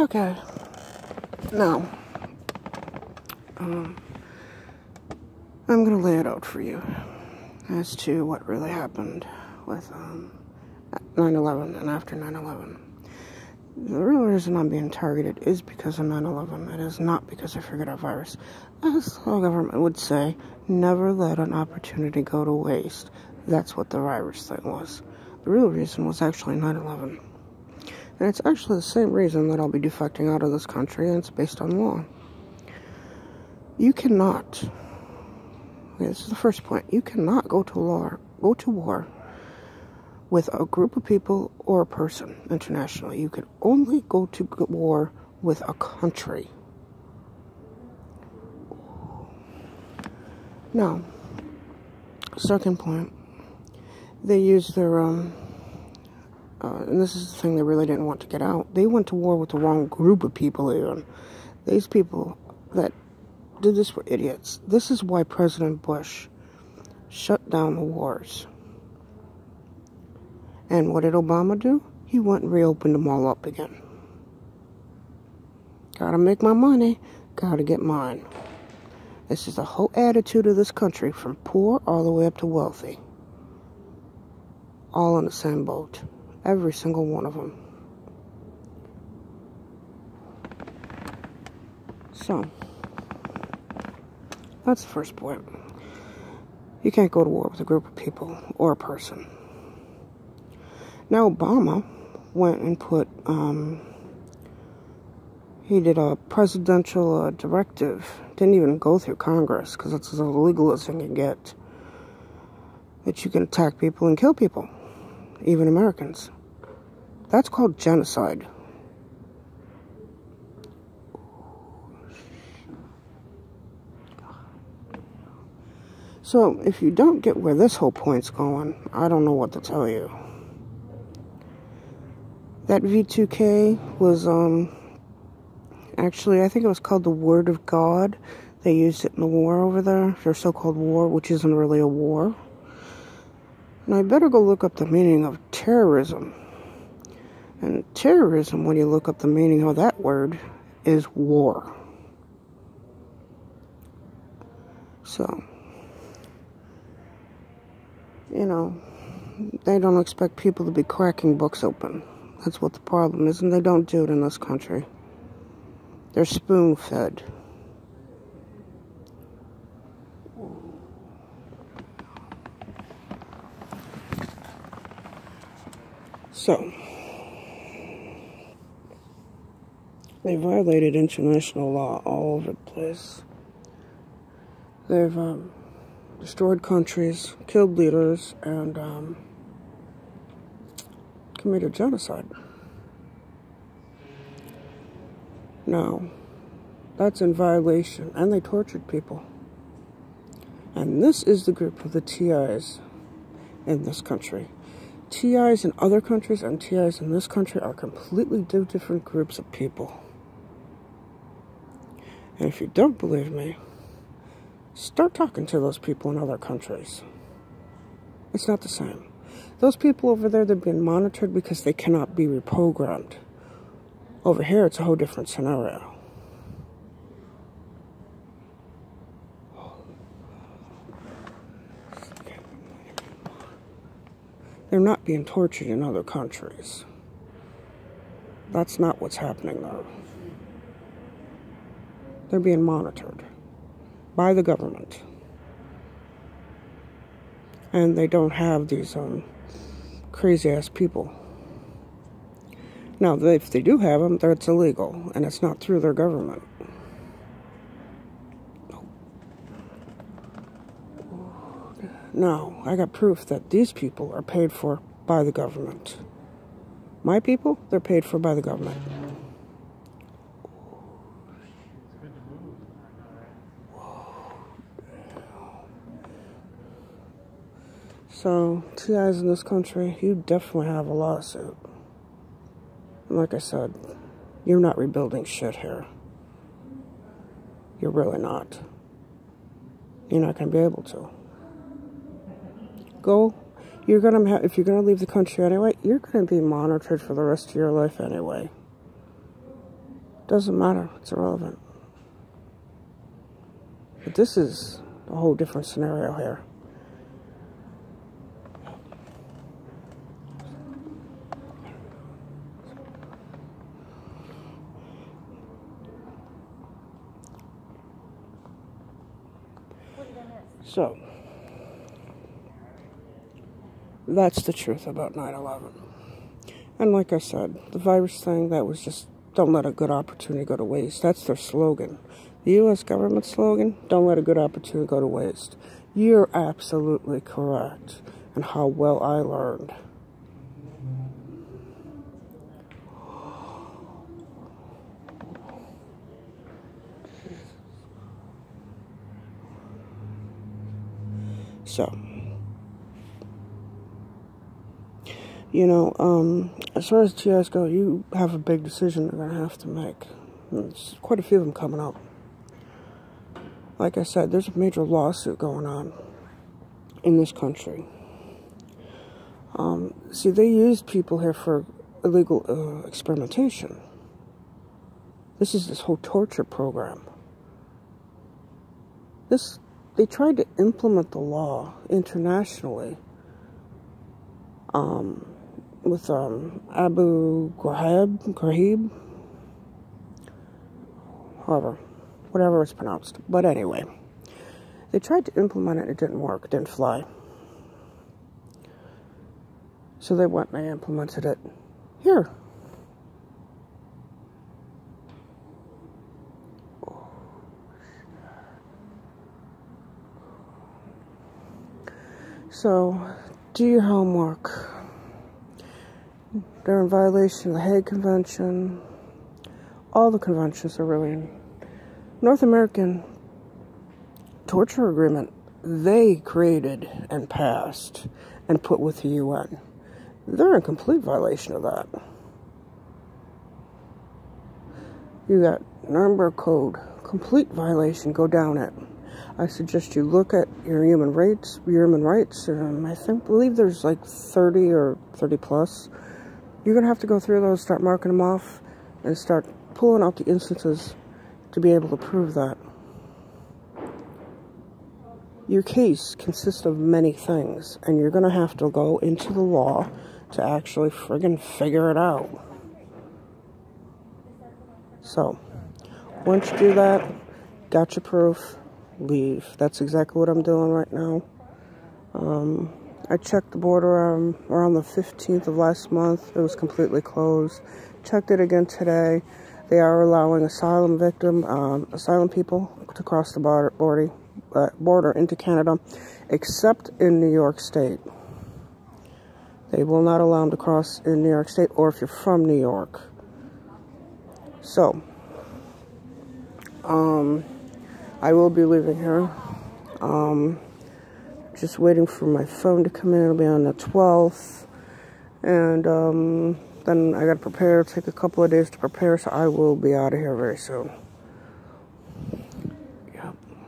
Okay. Now, um, I'm gonna lay it out for you as to what really happened with um, 9/11 and after 9/11. The real reason I'm being targeted is because of 9/11. It is not because I figured out virus. As the government would say, never let an opportunity go to waste. That's what the virus thing was. The real reason was actually 9/11. And it's actually the same reason that I'll be defecting out of this country, and it's based on law. You cannot, okay, this is the first point, you cannot go to war, go to war with a group of people or a person internationally. You can only go to war with a country. Now, second point, they use their um, uh, and this is the thing they really didn't want to get out. They went to war with the wrong group of people, even. These people that did this were idiots. This is why President Bush shut down the wars. And what did Obama do? He went and reopened them all up again. Gotta make my money, gotta get mine. This is the whole attitude of this country, from poor all the way up to wealthy. All in the same boat. Every single one of them. So, that's the first point. You can't go to war with a group of people or a person. Now, Obama went and put, um, he did a presidential uh, directive. Didn't even go through Congress because it's as illegal as you can get. That you can attack people and kill people even Americans. That's called genocide. So, if you don't get where this whole point's going, I don't know what to tell you. That V2K was, um, actually, I think it was called the Word of God. They used it in the war over there, their so called war, which isn't really a war. I better go look up the meaning of terrorism. And terrorism, when you look up the meaning of that word, is war. So, you know, they don't expect people to be cracking books open. That's what the problem is, and they don't do it in this country. They're spoon fed. So, they violated international law all over the place. They've um, destroyed countries, killed leaders, and um, committed genocide. Now, that's in violation, and they tortured people. And this is the group of the TIs in this country. TIs in other countries and TIs in this country are completely different groups of people. And if you don't believe me, start talking to those people in other countries. It's not the same. Those people over there, they're being monitored because they cannot be reprogrammed. Over here, it's a whole different scenario. They're not being tortured in other countries. That's not what's happening though. They're being monitored by the government. And they don't have these um, crazy ass people. Now, if they do have them, that's illegal, and it's not through their government. Now, I got proof that these people are paid for by the government. My people, they're paid for by the government. So, TIs in this country, you definitely have a lawsuit. And like I said, you're not rebuilding shit here. You're really not. You're not going to be able to go, you're gonna have, if you're gonna leave the country anyway, you're gonna be monitored for the rest of your life anyway. Doesn't matter. It's irrelevant. But this is a whole different scenario here. So, that's the truth about 9 11. And like I said, the virus thing, that was just don't let a good opportunity go to waste. That's their slogan. The U.S. government slogan, don't let a good opportunity go to waste. You're absolutely correct. And how well I learned. So, you know, um, as far as TIs go, you have a big decision you're going to have to make. There's quite a few of them coming up. Like I said, there's a major lawsuit going on in this country. Um, see, they used people here for illegal uh, experimentation. This is this whole torture program. This they tried to implement the law internationally um, with um, Abu Ghraib, Ghraib, however, whatever it's pronounced. But anyway, they tried to implement it, it didn't work, it didn't fly. So they went and they implemented it here. So, do your homework. They're in violation of the Hague Convention. All the conventions are really in North American torture agreement. They created and passed and put with the UN. They're in complete violation of that. You got Nuremberg Code, complete violation. Go down it. I suggest you look at your human rights, your human rights. Um, I think believe there's like 30 or 30 plus. You're gonna have to go through those, start marking them off, and start pulling out the instances to be able to prove that. Your case consists of many things, and you're gonna have to go into the law to actually friggin' figure it out. So, once you do that, got your proof leave. That's exactly what I'm doing right now. Um, I checked the border um, around the 15th of last month. It was completely closed. Checked it again today. They are allowing asylum victim, um, asylum people to cross the border, border, uh, border into Canada, except in New York State. They will not allow them to cross in New York State or if you're from New York. So, um, I will be leaving here. Um, just waiting for my phone to come in. It'll be on the 12th. And um, then I got to prepare, take a couple of days to prepare, so I will be out of here very soon.